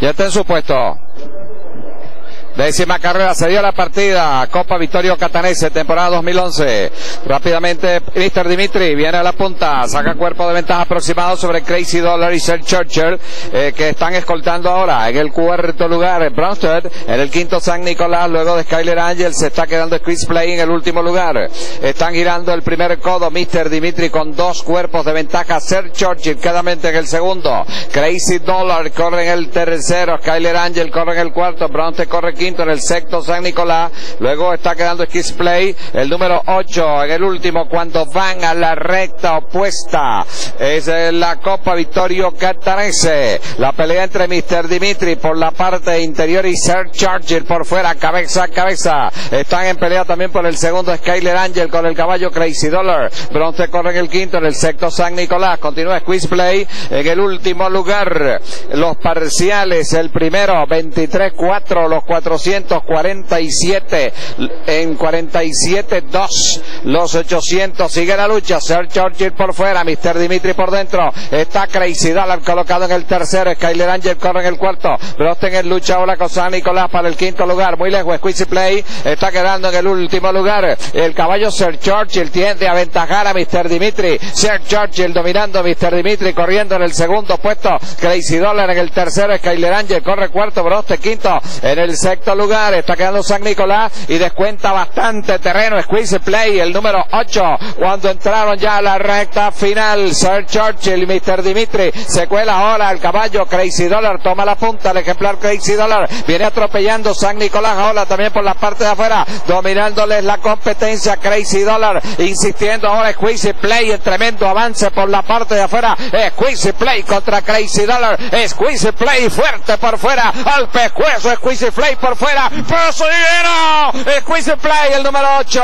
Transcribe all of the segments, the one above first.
Ya está en su puesto. Décima carrera se dio la partida. Copa Victorio Catanese, temporada 2011. Rápidamente, Mr. Dimitri viene a la punta. Saca cuerpo de ventaja aproximado sobre Crazy Dollar y Sir Churchill, eh, que están escoltando ahora. En el cuarto lugar, Bronsted. En el quinto, San Nicolás. Luego de Skyler Angel se está quedando Chris Play en el último lugar. Están girando el primer codo. Mr. Dimitri con dos cuerpos de ventaja. Sir Churchill quedamente en el segundo. Crazy Dollar corre en el tercero. Skyler Angel corre en el cuarto. Bronsted corre en el sexto San Nicolás. Luego está quedando Kiss Play, el número 8 en el último cuando van a la recta opuesta. Es la Copa Victorio Catanese. La pelea entre Mr. Dimitri por la parte interior y Sir Charger por fuera, cabeza a cabeza. Están en pelea también por el segundo Skyler Angel con el caballo Crazy Dollar. Bronce corre en el quinto, en el sexto San Nicolás. Continúa Squeeze Play en el último lugar. Los parciales, el primero 23-4, los cuatro 447 en 47-2. Los 800 sigue la lucha. Sir Churchill por fuera, Mr. Dimitri por dentro. Está Crazy Dallas colocado en el tercero. Skyler Angel corre en el cuarto. Brosten en lucha ahora con San Nicolás para el quinto lugar. Muy lejos. Squeezy Play está quedando en el último lugar. El caballo Sir Churchill tiende a aventajar a Mr. Dimitri. Sir Churchill dominando a Mr. Dimitri corriendo en el segundo puesto. Crazy Dollar en el tercero. Skyler Angel corre cuarto. Broste quinto en el sexto lugar. Está quedando San Nicolás y descuenta bastante terreno. Squeeze Play, el número 8. Cuando entraron ya a la recta final, Sir Churchill y Mr. Dimitri se cuela ahora el caballo Crazy Dollar. Toma la punta el ejemplar Crazy Dollar. Viene atropellando San Nicolás ahora también por la parte de afuera. Dominándoles la competencia Crazy Dollar. Insistiendo ahora Squeeze Play. El tremendo avance por la parte de afuera. Squeeze Play contra Crazy Dollar. Squeeze Play fuerte por fuera. Al pescuezo Squeeze Play por fuera. Paso lleno. Squeeze Play, el número 8.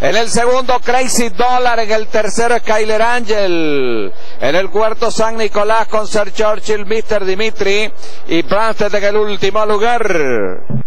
En el segundo, Crazy Dollar. En el tercero, Skyler Angel. En el cuarto, San Nicolás con Sir Churchill, Mr. Dimitri. Y Branstead en el último lugar.